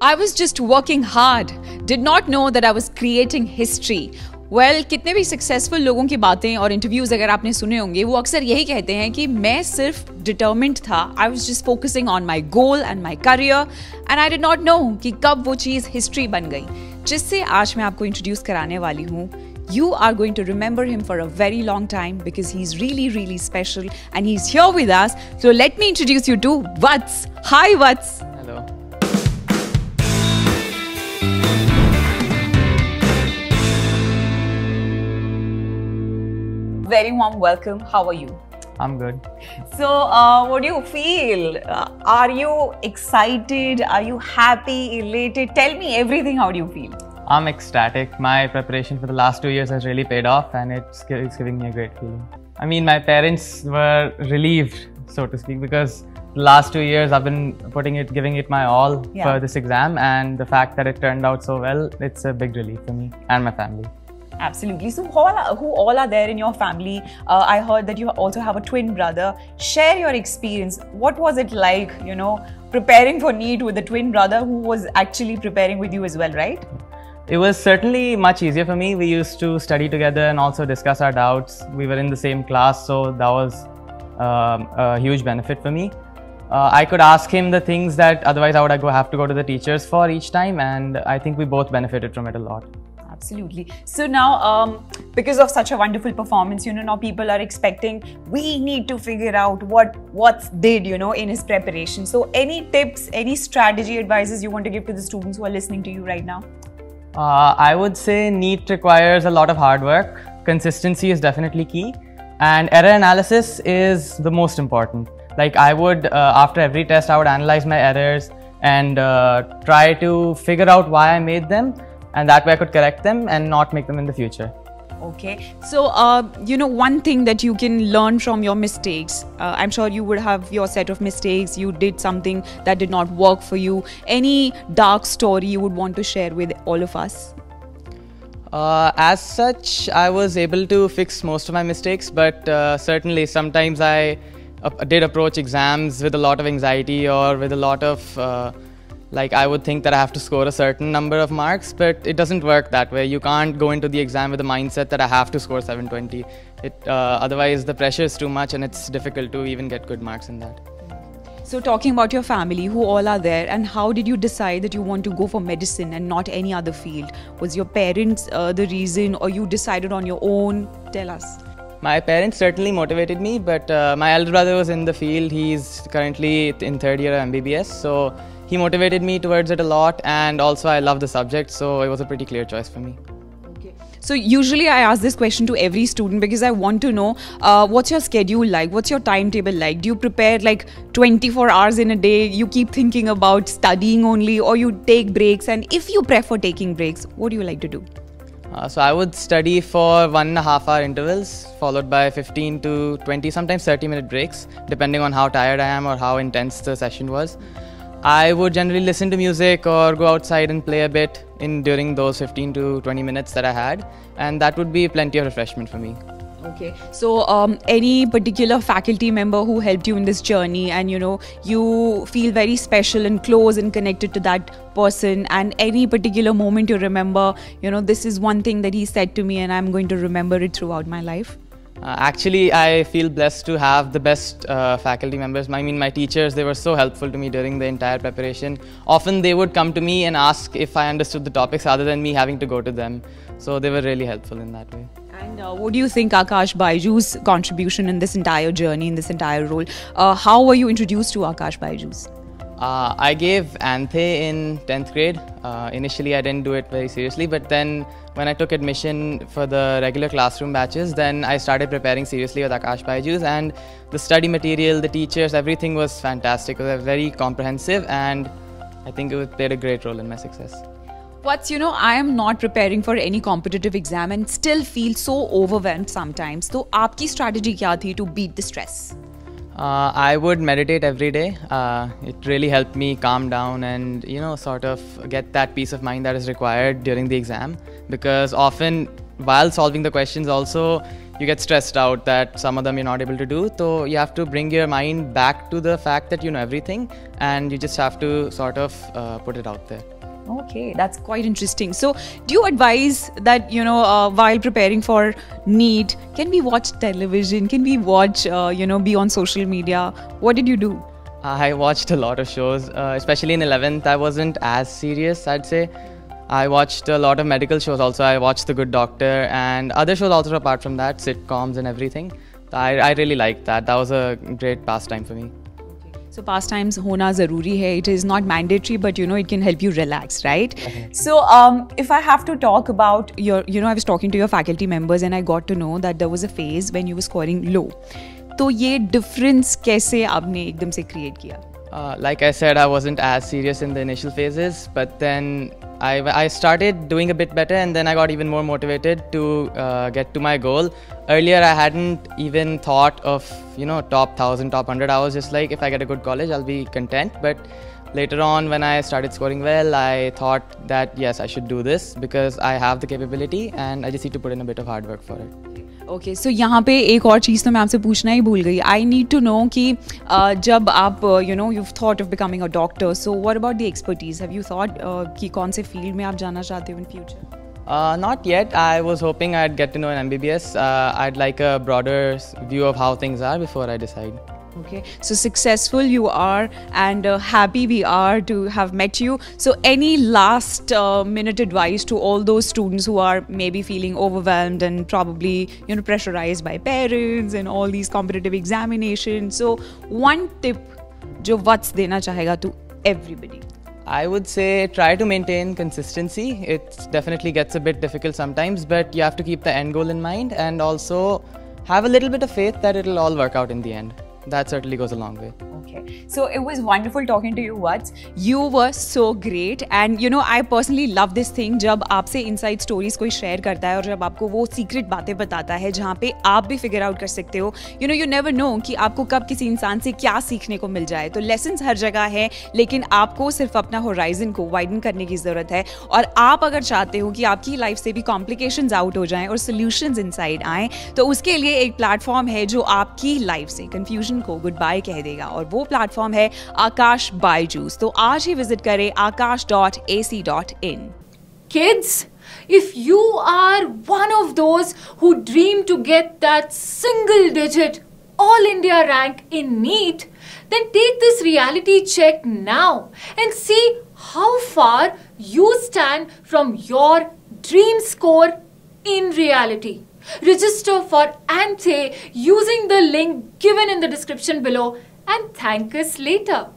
I was just working hard. Did not know that I was creating history. Well well, कितने भी successful लोगों की बातें और इंटरव्यूज अगर आपने सुने होंगे वो अक्सर यही कहते हैं कि मैं सिर्फ डिटर्मिंड था I was just focusing on my goal and my career and I did not know कि कब वो चीज़ हिस्ट्री बन गई जिससे आज मैं आपको इंट्रोड्यूस कराने वाली हूँ you are going to remember him for a very long time because he's really, really special and he's here with us. So let me introduce you to Vats. Hi, Vats. Very warm welcome. How are you? I'm good. So, uh, what do you feel? Uh, are you excited? Are you happy, elated? Tell me everything. How do you feel? I'm ecstatic. My preparation for the last two years has really paid off and it's, it's giving me a great feeling. I mean, my parents were relieved, so to speak, because the last two years I've been putting it, giving it my all yeah. for this exam, and the fact that it turned out so well, it's a big relief for me and my family. Absolutely. So, who all are, who all are there in your family? Uh, I heard that you also have a twin brother. Share your experience. What was it like, you know, preparing for NEET with a twin brother who was actually preparing with you as well, right? It was certainly much easier for me. We used to study together and also discuss our doubts. We were in the same class, so that was um, a huge benefit for me. Uh, I could ask him the things that otherwise I would have to go to the teachers for each time, and I think we both benefited from it a lot. Absolutely. So now, um, because of such a wonderful performance, you know, now people are expecting we need to figure out what Vats did, you know, in his preparation. So, any tips, any strategy advices you want to give to the students who are listening to you right now? Uh, I would say NEET requires a lot of hard work. Consistency is definitely key, and error analysis is the most important. Like I would, uh, after every test, I would analyze my errors and uh, try to figure out why I made them and that way I could correct them and not make them in the future. Okay, so uh, you know one thing that you can learn from your mistakes. Uh, I'm sure you would have your set of mistakes. You did something that did not work for you. Any dark story you would want to share with all of us? Uh, as such, I was able to fix most of my mistakes, but uh, certainly sometimes I uh, did approach exams with a lot of anxiety or with a lot of uh, like I would think that I have to score a certain number of marks, but it doesn't work that way. You can't go into the exam with the mindset that I have to score 720. It, uh, otherwise, the pressure is too much and it's difficult to even get good marks in that. So, talking about your family, who all are there, and how did you decide that you want to go for medicine and not any other field? Was your parents uh, the reason, or you decided on your own? Tell us. My parents certainly motivated me, but uh, my elder brother was in the field. He's currently in third year of MBBS, so he motivated me towards it a lot and also I love the subject so it was a pretty clear choice for me. Okay. So usually I ask this question to every student because I want to know uh, what's your schedule like? What's your timetable like? Do you prepare like 24 hours in a day? You keep thinking about studying only or you take breaks? And if you prefer taking breaks, what do you like to do? Uh, so I would study for one and a half hour intervals, followed by 15 to 20, sometimes 30 minute breaks, depending on how tired I am or how intense the session was. I would generally listen to music or go outside and play a bit in during those 15 to 20 minutes that I had, and that would be plenty of refreshment for me. Okay, so um, any particular faculty member who helped you in this journey, and you know, you feel very special and close and connected to that person, and any particular moment you remember, you know, this is one thing that he said to me, and I'm going to remember it throughout my life. Uh, actually, I feel blessed to have the best uh, faculty members. I mean, my teachers, they were so helpful to me during the entire preparation. Often they would come to me and ask if I understood the topics rather than me having to go to them. So they were really helpful in that way. And uh, what do you think Aakash BYJU'S contribution in this entire journey, in this entire role? Uh, how were you introduced to Aakash BYJU'S? Uh, I gave ANTHE in 10th grade. Uh, initially, I didn't do it very seriously, but then when I took admission for the regular classroom batches, then I started preparing seriously with Aakash BYJU'S and the study material, the teachers, everything was fantastic. It was very comprehensive and I think it played a great role in my success. Vats, you know, I am not preparing for any competitive exam and still feel so overwhelmed sometimes. So, aapki strategy kya thi to beat the stress? Uh, I would meditate every day. Uh, it really helped me calm down and you know sort of get that peace of mind that is required during the exam because often while solving the questions also you get stressed out that some of them you're not able to do. So you have to bring your mind back to the fact that you know everything, and you just have to sort of uh, put it out there. Okay, that's quite interesting. So, do you advise that you know uh, while preparing for NEET, can we watch television? Can we watch uh, you know be on social media? What did you do? I watched a lot of shows, uh, especially in 11th. I wasn't as serious, I'd say. I watched a lot of medical shows also. I watched The Good Doctor and other shows also apart from that, sitcoms and everything. I, I really liked that. That was a great pastime for me. So pastimes होना ज़रूरी है. It is not mandatory but you know it can help you relax right so if I have to talk about your you know I was talking to your faculty members and I got to know that there was a phase when you was scoring low तो ये difference कैसे आपने एकदम से create किया? Like like I said, I wasn't as serious in the initial phases, but I, I started doing a bit better and then I got even more motivated to uh, get to my goal. Earlier, I hadn't even thought of, you know, top 1000, top 100. I was just like, if I get a good college, I'll be content. But later on, when I started scoring well, I thought that yes, I should do this because I have the capability and I just need to put in a bit of hard work for it. Okay so यहाँ पे एक और चीज़ तो मैं आपसे पूछना ही भूल गई आई नीड टू नो कि uh, जब आप you know you thought of becoming a doctor so what about the expertise have you thought कि कौन से फ़ील्ड में आप जाना चाहते हो in future Uh, not yet. I was hoping I'd get to know an MBBS. Uh, I'd like a broader view of how things are before I decide. Okay, so successful you are, and uh, happy we are to have met you. So, any last uh, minute advice to all those students who are maybe feeling overwhelmed and probably you know pressurized by parents and all these competitive examinations? So, one tip, जो Vats dena chahega to everybody. I would say try to maintain consistency. It definitely gets a bit difficult sometimes, but you have to keep the end goal in mind and also have a little bit of faith that it'll all work out in the end that certainly goes a long way. Okay. So it was wonderful talking to you, Vats. You were so great. And you know, I personally love this thing जब आपसे inside stories कोई share करता है और जब आपको वो secret बातें बताता है जहाँ पे आप भी figure out कर सकते हो You know, you never know कि आपको कब किसी इंसान से क्या सीखने को मिल जाए तो lessons हर जगह है लेकिन आपको सिर्फ़ अपना horizon को widen करने की ज़रूरत है और आप अगर चाहते हो कि आपकी लाइफ से भी complications out हो जाएँ और solutions inside आएँ तो उसके लिए एक प्लेटफॉर्म है जो आपकी लाइफ से confusion को गुड बाय कह देगा और वो प्लेटफॉर्म है आकाश बायजूस तो आज ही विज़िट करें Aakash dot A C dot in kids if you are one of those who dream to get that single digit all India rank in NEET, then take this reality check now and see how far you stand from your dream score in reality. Register for ANTHE using the link given in the description below and thank us later.